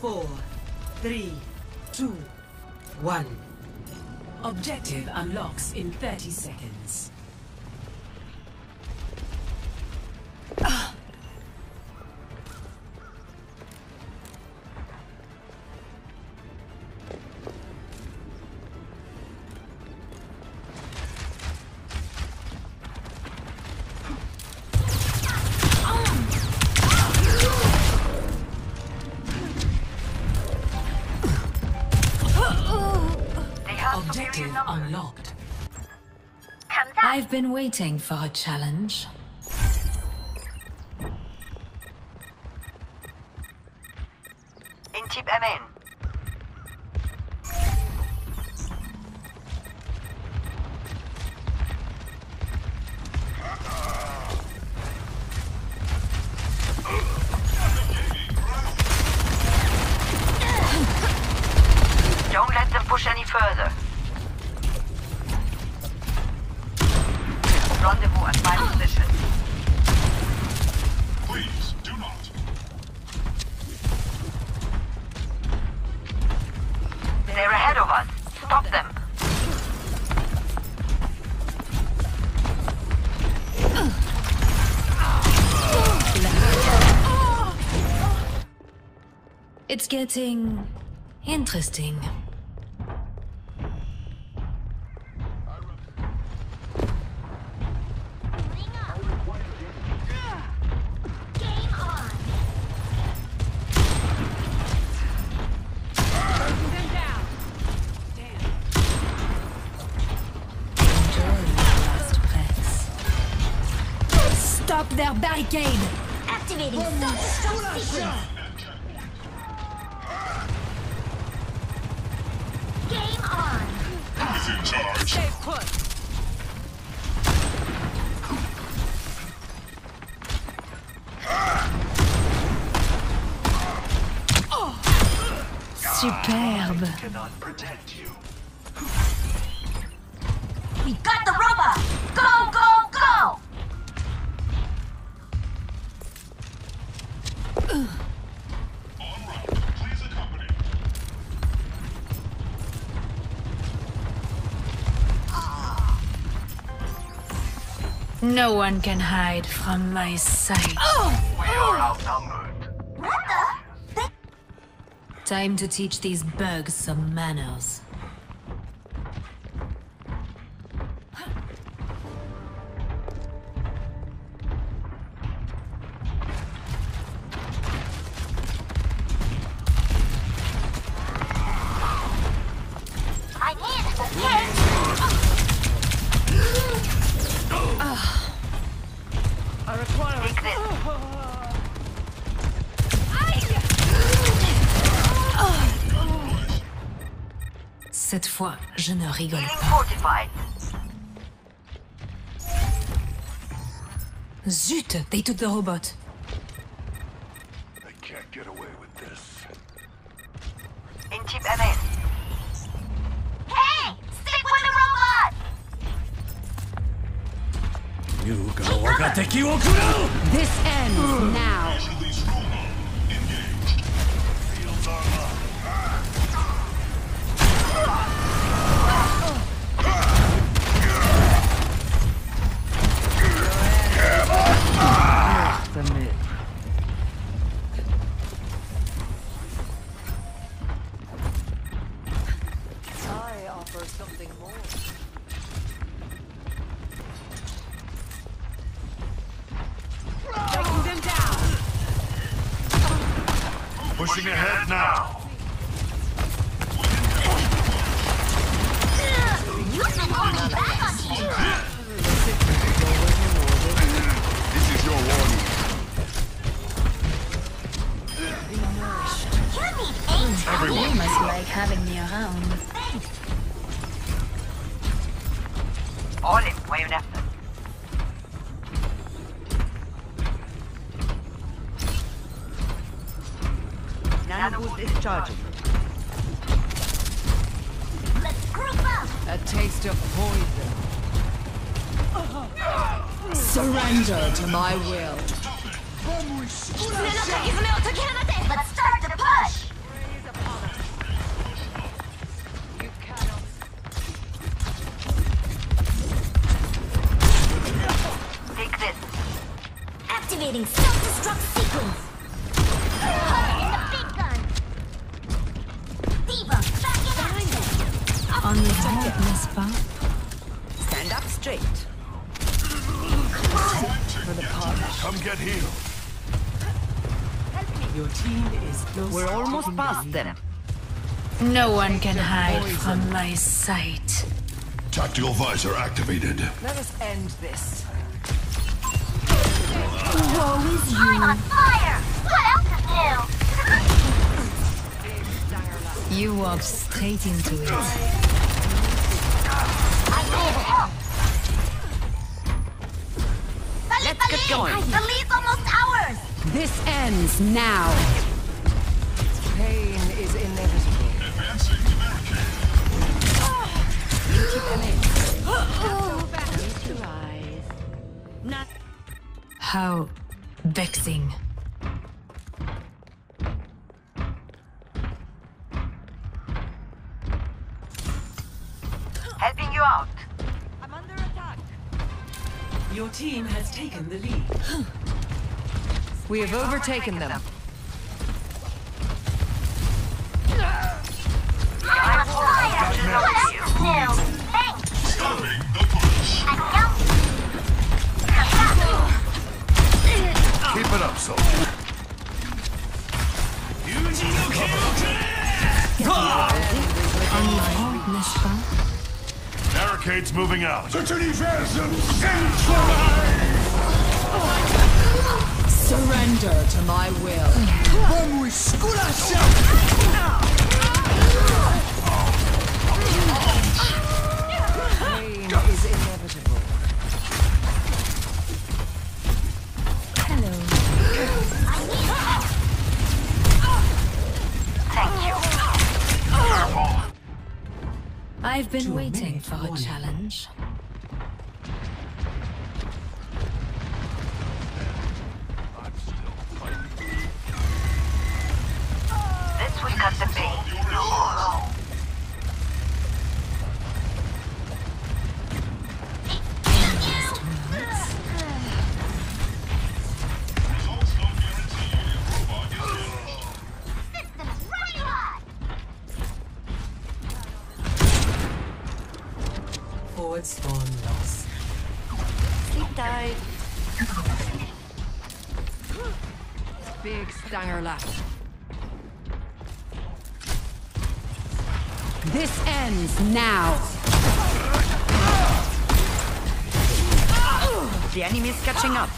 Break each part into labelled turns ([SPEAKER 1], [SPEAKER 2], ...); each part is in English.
[SPEAKER 1] Four, three, two, one.
[SPEAKER 2] Objective unlocks in 30 seconds.
[SPEAKER 3] I've been waiting for a challenge. It's getting interesting. Enjoy your last breaths. Stop their barricade!
[SPEAKER 4] Activating self-destruct sequence.
[SPEAKER 5] In charge?
[SPEAKER 2] Stay put.
[SPEAKER 4] We got the robot. Go, go.
[SPEAKER 3] No one can hide from my sight. Oh!
[SPEAKER 5] We are outnumbered.
[SPEAKER 4] What the?
[SPEAKER 3] Time to teach these bugs some manners.
[SPEAKER 6] Take this.
[SPEAKER 3] Cette fois, je ne rigole pas. Zut! They took the robot.
[SPEAKER 5] I can't get away with this.
[SPEAKER 6] Intip MN.
[SPEAKER 4] Hey,
[SPEAKER 7] This ends now.
[SPEAKER 5] Pushing ahead now.
[SPEAKER 4] You've been holding back on me.
[SPEAKER 5] This is your warning.
[SPEAKER 4] You.
[SPEAKER 3] You must like having me around.
[SPEAKER 6] discharging.
[SPEAKER 7] A taste of poison. Surrender to my will.
[SPEAKER 4] Let's start the push! Take this. Activating self-destruct sequence.
[SPEAKER 5] Get healed.
[SPEAKER 2] Your team is close.
[SPEAKER 6] We're almost past them.
[SPEAKER 3] No one can hide from my sight.
[SPEAKER 5] Tactical visor activated.
[SPEAKER 1] Let us end this.
[SPEAKER 4] I'm on fire! What else is new?
[SPEAKER 3] You walked straight into it.
[SPEAKER 4] I need help!
[SPEAKER 6] Let's.
[SPEAKER 4] The lead's almost ours!
[SPEAKER 7] This ends now.
[SPEAKER 1] Pain is inevitable.
[SPEAKER 3] How vexing.
[SPEAKER 6] Helping you out.
[SPEAKER 2] Your team has taken the lead.
[SPEAKER 1] We have overtaken them.
[SPEAKER 4] I'm on fire! What else is new? Thanks! Annyeong.
[SPEAKER 5] Keep it up, soldier.
[SPEAKER 3] N'est-ce pas?
[SPEAKER 5] Barricades moving out.
[SPEAKER 7] Surrender to my will.
[SPEAKER 3] I've been waiting for a challenge.
[SPEAKER 7] Big stanger left. This ends now.
[SPEAKER 6] The enemy is catching up.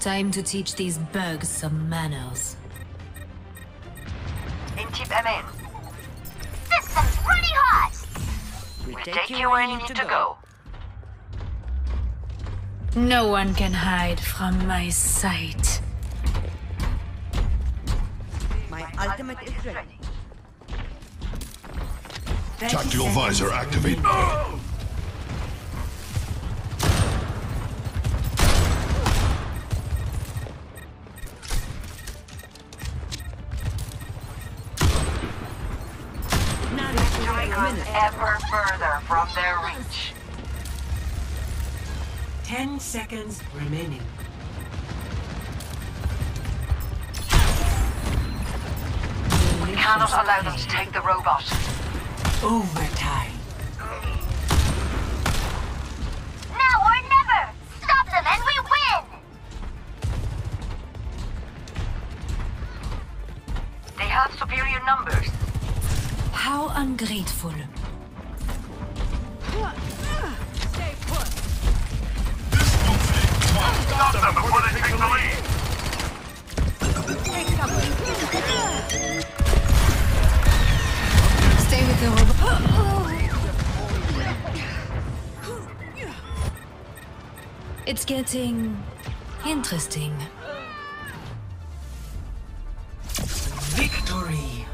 [SPEAKER 3] Time to teach these bugs some manners.
[SPEAKER 6] Intip MN. We take you where you need to go.
[SPEAKER 3] No one can hide from my sight.
[SPEAKER 6] My ultimate is ready.
[SPEAKER 5] Tactical visor activated.
[SPEAKER 6] Ever further from their reach.
[SPEAKER 2] Ten seconds remaining.
[SPEAKER 6] We cannot allow them to take the robot.
[SPEAKER 2] Overtime.
[SPEAKER 4] Now or never! Stop them and we win!
[SPEAKER 6] They have superior numbers.
[SPEAKER 3] How ungrateful. Stay put. This won't take time.
[SPEAKER 5] Stop them before they take the lead.
[SPEAKER 3] Stay with the robot. It's getting interesting. Victory!